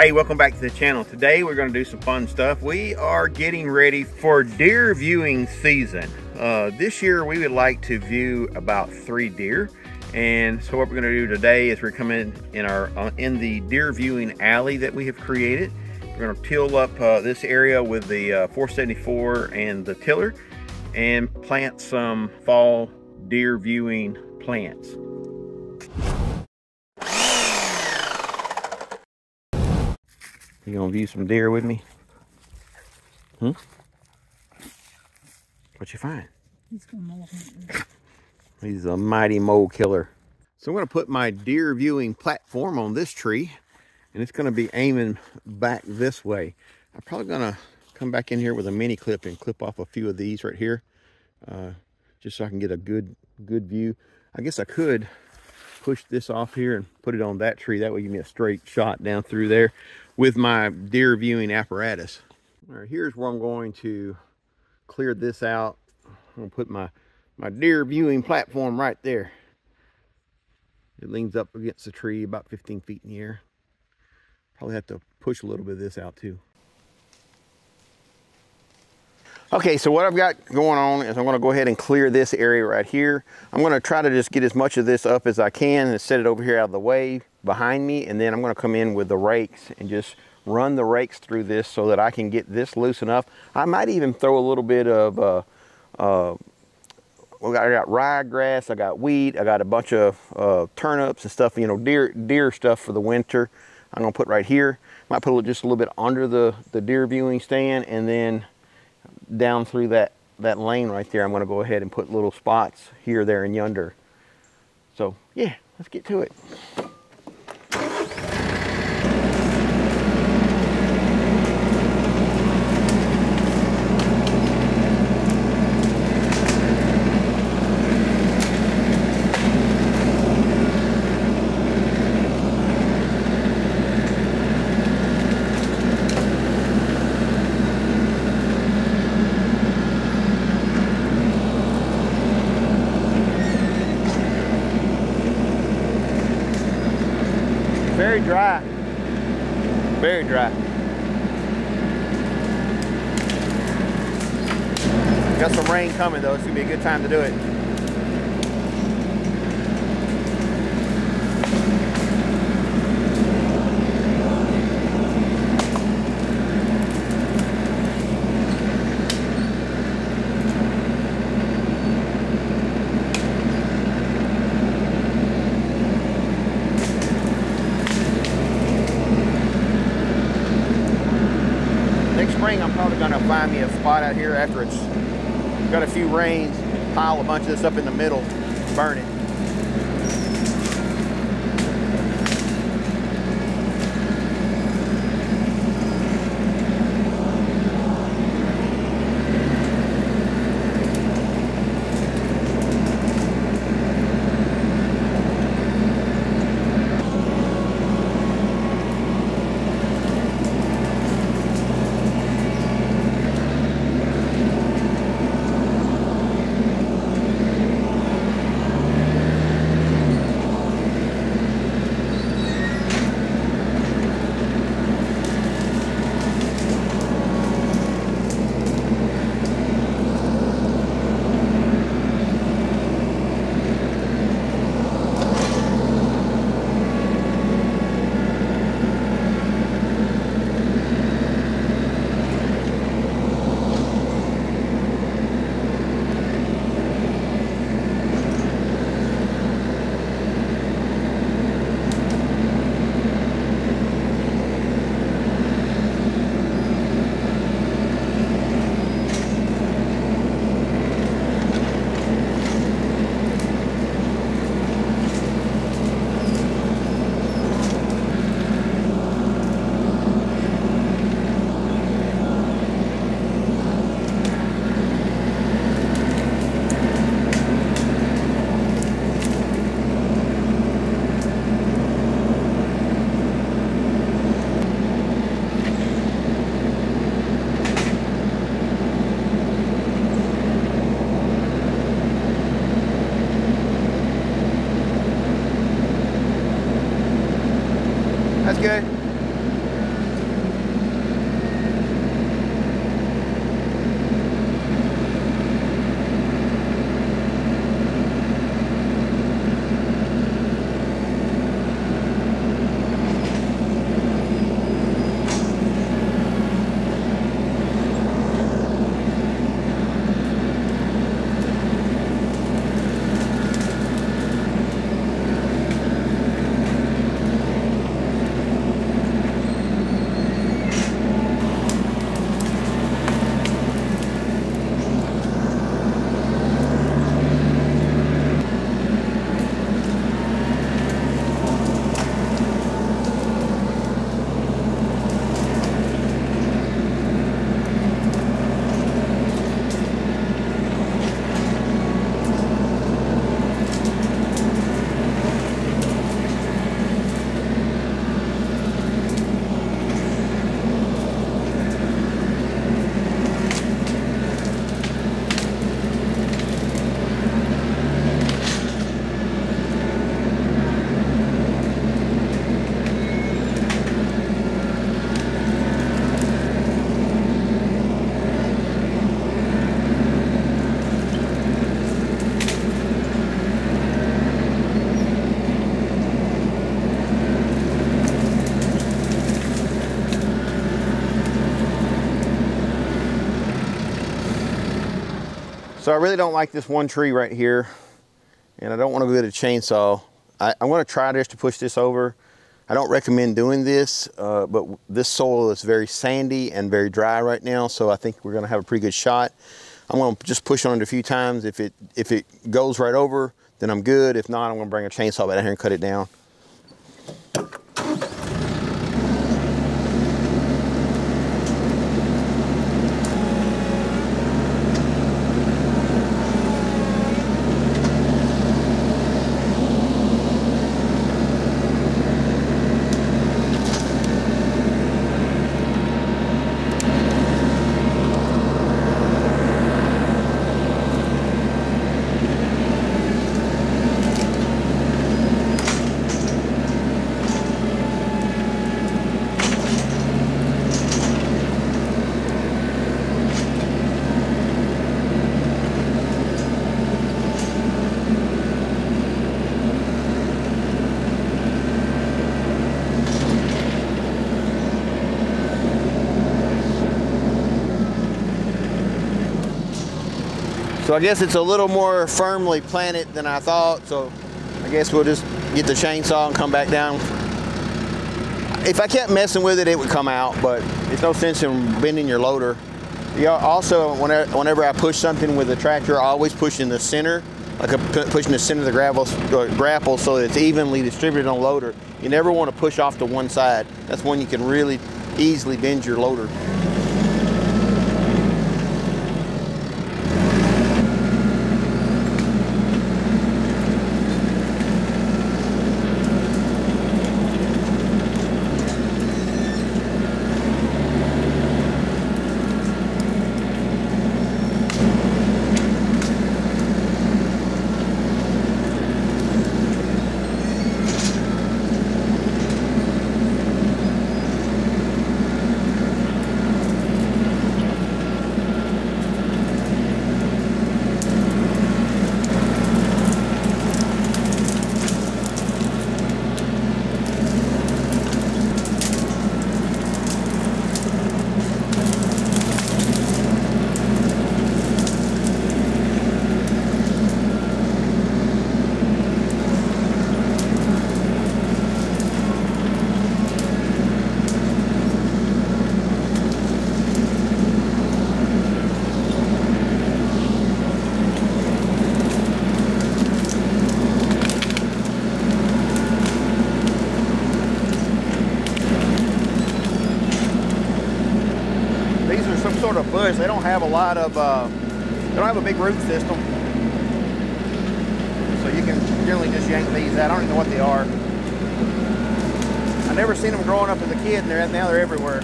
Hey, welcome back to the channel. Today we're going to do some fun stuff. We are getting ready for deer viewing season. Uh, this year we would like to view about three deer. And so what we're going to do today is we're coming in our uh, in the deer viewing alley that we have created. We're going to till up uh, this area with the uh, 474 and the tiller and plant some fall deer viewing plants. You gonna view some deer with me? Hmm? What you find? He's. He's a mighty mole killer. So I'm gonna put my deer viewing platform on this tree and it's gonna be aiming back this way. I'm probably gonna come back in here with a mini clip and clip off a few of these right here. Uh, just so I can get a good, good view. I guess I could push this off here and put it on that tree. That would give me a straight shot down through there with my deer viewing apparatus. All right, here's where I'm going to clear this out. I'm gonna put my, my deer viewing platform right there. It leans up against the tree about 15 feet in the air. Probably have to push a little bit of this out too. Okay, so what I've got going on is I'm gonna go ahead and clear this area right here. I'm gonna try to just get as much of this up as I can and set it over here out of the way behind me. And then I'm gonna come in with the rakes and just run the rakes through this so that I can get this loose enough. I might even throw a little bit of, uh, uh, I got ryegrass, I got wheat, I got a bunch of uh, turnips and stuff, you know, deer, deer stuff for the winter. I'm gonna put right here. Might put just a little bit under the, the deer viewing stand and then down through that, that lane right there, I'm gonna go ahead and put little spots here, there, and yonder. So yeah, let's get to it. Very dry. Very dry. Got some rain coming though. It's gonna be a good time to do it. Next spring, I'm probably a spot out here after it's got a few rains, pile a bunch of this up in the middle, burn it. okay? So I really don't like this one tree right here, and I don't want to go get a chainsaw. I, am going to try just to push this over. I don't recommend doing this, uh, but this soil is very sandy and very dry right now, so I think we're going to have a pretty good shot. I'm going to just push on it a few times. If it if it goes right over, then I'm good. If not, I'm going to bring a chainsaw back here and cut it down. So I guess it's a little more firmly planted than I thought. So I guess we'll just get the chainsaw and come back down. If I kept messing with it, it would come out, but it's no sense in bending your loader. You also, whenever, I push something with a tractor, I always push in the center, like pushing the center of the gravel, uh, grapple so that it's evenly distributed on loader. You never want to push off to one side. That's when you can really easily bend your loader. They don't have a lot of, uh, they don't have a big root system. So you can generally just yank these out. I don't even know what they are. I never seen them growing up as a kid and they're, now they're everywhere.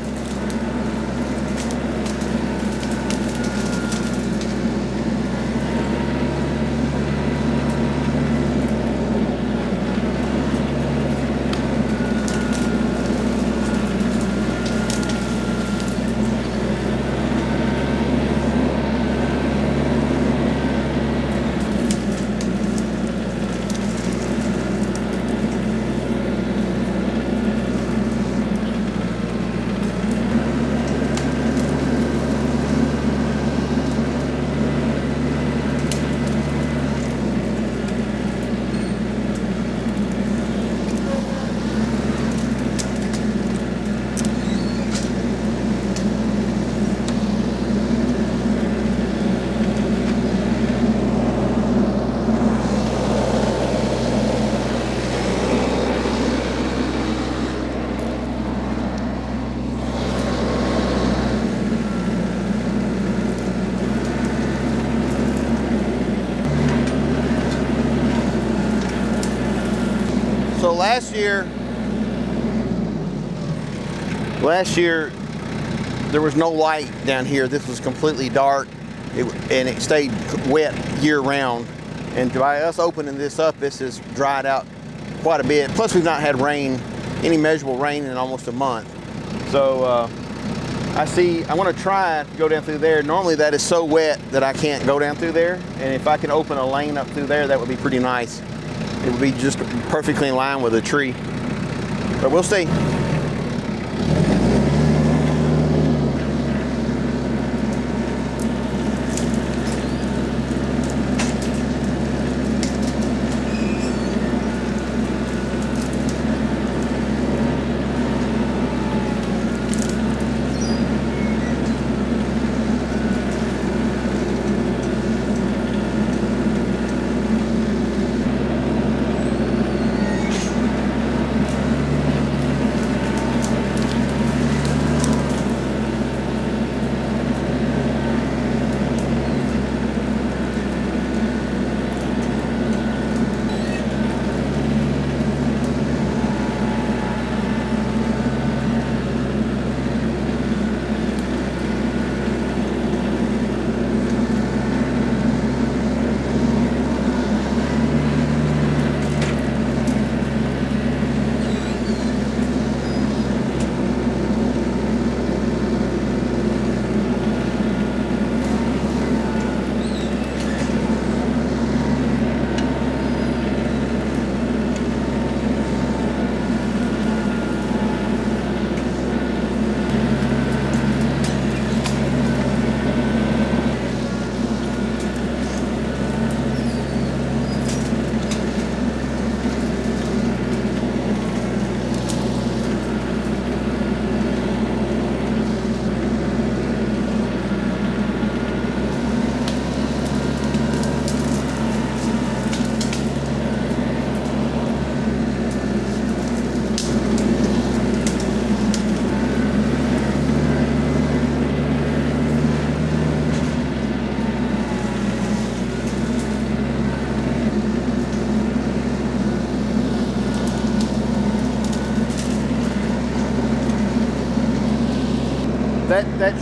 Last year, last year there was no light down here. This was completely dark, it, and it stayed wet year round. And by us opening this up, this has dried out quite a bit. Plus, we've not had rain, any measurable rain in almost a month. So uh, I see, I want to try to go down through there. Normally that is so wet that I can't go down through there. And if I can open a lane up through there, that would be pretty nice it would be just perfectly in line with a tree. But we'll see.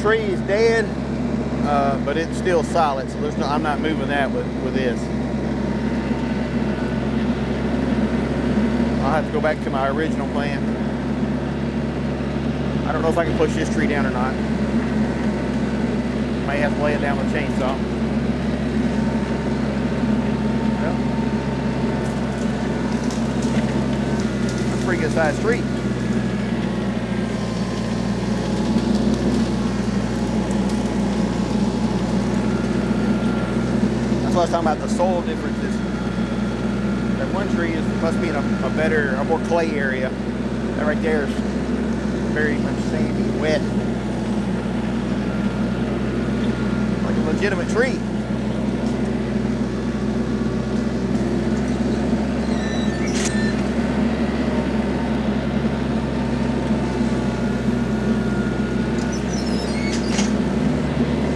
Tree is dead, uh, but it's still solid. So no, I'm not moving that with with this. I'll have to go back to my original plan. I don't know if I can push this tree down or not. May have to lay it down with a chainsaw. A pretty good sized tree. That's what I was talking about the soil differences. That one tree is must be in a, a better, a more clay area. That right there is very much sandy, wet. Like a legitimate tree.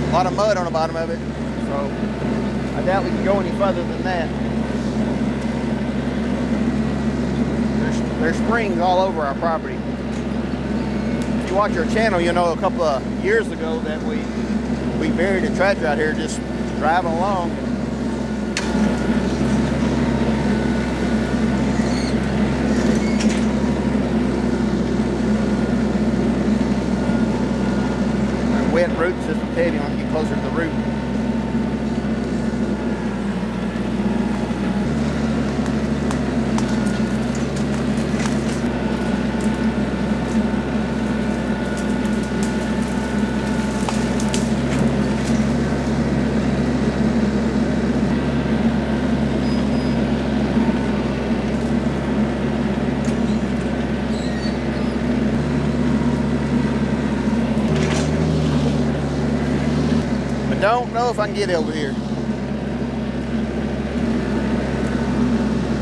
A lot of mud on the bottom of it. So I doubt we can go any further than that. There's, there's springs all over our property. If you watch our channel, you'll know a couple of years ago that we we buried a tractor out here just driving along. Wet root system, heavy when you get closer to the root. But don't know if I can get over here.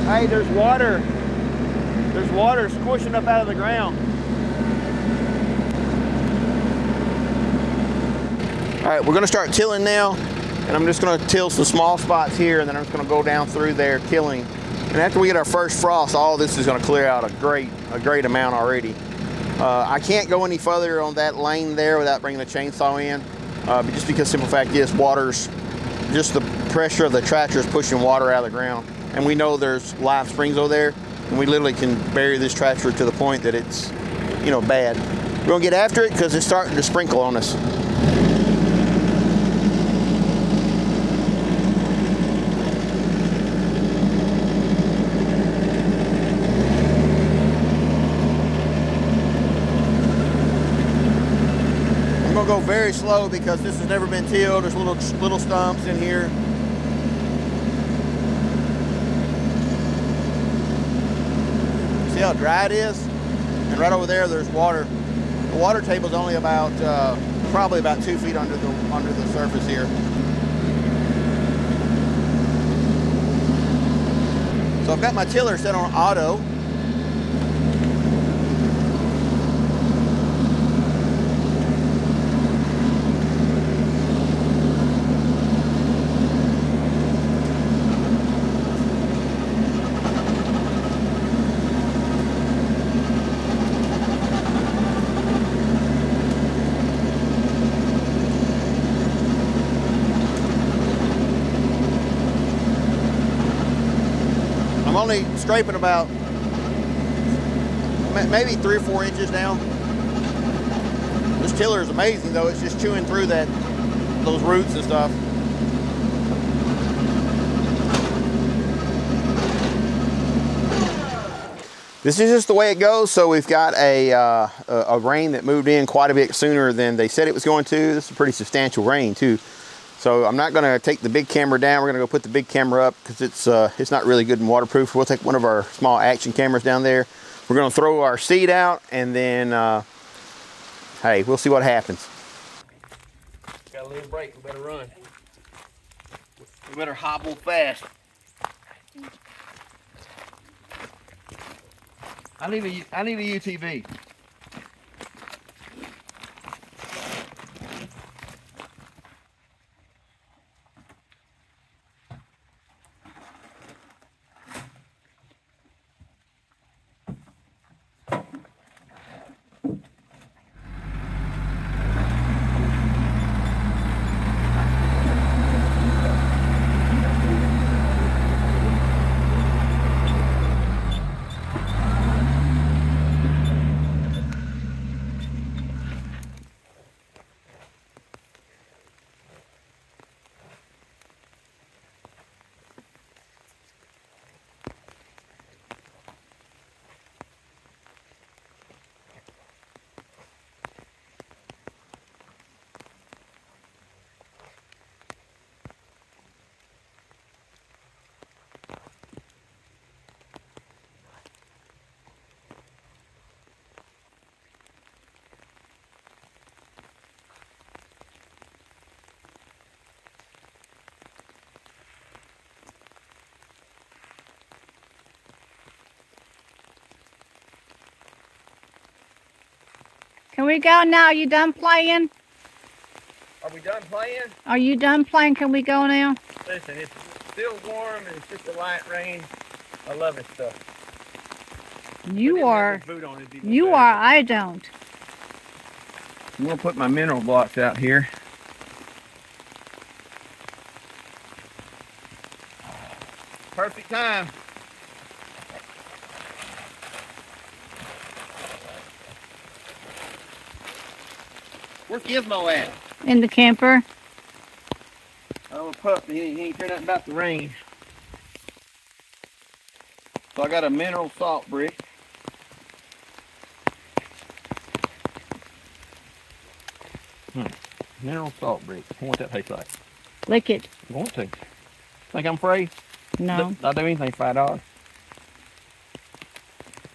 Hey, there's water. There's water squishing up out of the ground. All right, we're gonna start tilling now, and I'm just gonna till some small spots here, and then I'm just gonna go down through there tilling. And after we get our first frost, all this is gonna clear out a great, a great amount already. Uh, I can't go any further on that lane there without bringing the chainsaw in, uh, just because simple fact is water's, just the pressure of the tractor is pushing water out of the ground. And we know there's live springs over there, and we literally can bury this tractor to the point that it's, you know, bad. We're gonna get after it because it's starting to sprinkle on us. Very slow because this has never been tilled. There's little little stumps in here. See how dry it is? And right over there, there's water. The water table's only about, uh, probably about two feet under the under the surface here. So I've got my tiller set on auto. I'm only scraping about maybe three or four inches down. This tiller is amazing though. It's just chewing through that those roots and stuff. This is just the way it goes. So we've got a, uh, a rain that moved in quite a bit sooner than they said it was going to. This is a pretty substantial rain too. So I'm not going to take the big camera down. We're going to go put the big camera up because it's uh, it's not really good and waterproof. We'll take one of our small action cameras down there. We're going to throw our seed out and then, uh, hey, we'll see what happens. Got a little break. We better run. We better hobble fast. I need a I need a UTV. Can we go now? Are you done playing? Are we done playing? Are you done playing? Can we go now? Listen, it's still warm and it's just a light rain. I love it stuff. You are. Boot on, it'd You better. are. I don't. I'm gonna put my mineral blocks out here. Perfect time. Where's Gizmo at? In the camper. Oh, pup, he ain't, he ain't care nothing about the rain. So I got a mineral salt brick. Hmm. Mineral salt brick. I want that taste like. Lick it. I want to. Think I'm free? No. I'll do anything for five dollars.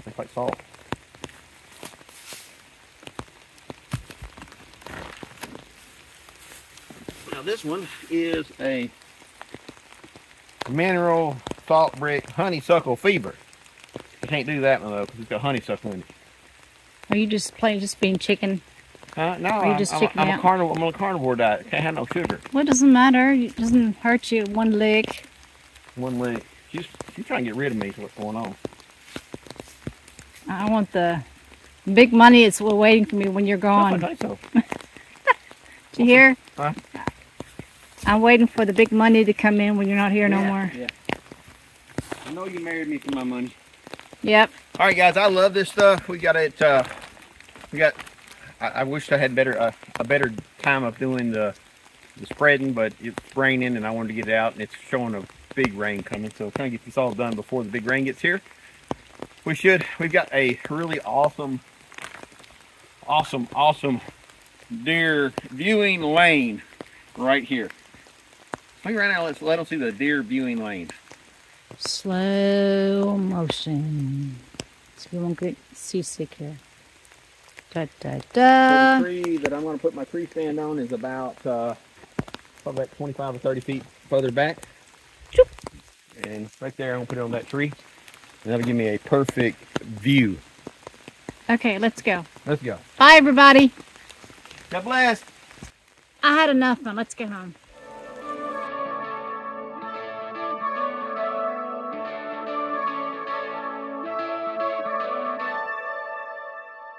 Tastes like salt. Now this one is a mineral salt brick honeysuckle fever. I can't do that one though because it's got honeysuckle in it. Are you just playing, just being chicken? Huh? No, Are you I'm, just I'm, I'm a carnivore. I'm on a carnivore diet. Can't have no sugar. Well, it doesn't matter. It doesn't hurt you one lick. One leg. She's she's trying to get rid of me. Is what's going on? I want the big money. It's waiting for me when you're I gone. think so. Did you hear? Huh? I'm waiting for the big money to come in when you're not here no more. Yeah. I know you married me for my money. Yep. All right, guys, I love this stuff. We got it. Uh, we got. I, I wish I had better uh, a better time of doing the the spreading, but it's raining, and I wanted to get it out, and it's showing a big rain coming. So trying to get this all done before the big rain gets here. We should. We've got a really awesome, awesome, awesome deer viewing lane right here. Look right now. Let's let them see the deer viewing lane. Slow motion. So we won't get seasick here. Da da So da. the tree that I'm going to put my tree stand on is about uh, probably about 25 or 30 feet further back. Choop. And right there, I'm going to put it on that tree. And that'll give me a perfect view. Okay, let's go. Let's go. Bye, everybody. God bless. I had enough fun. Let's get home.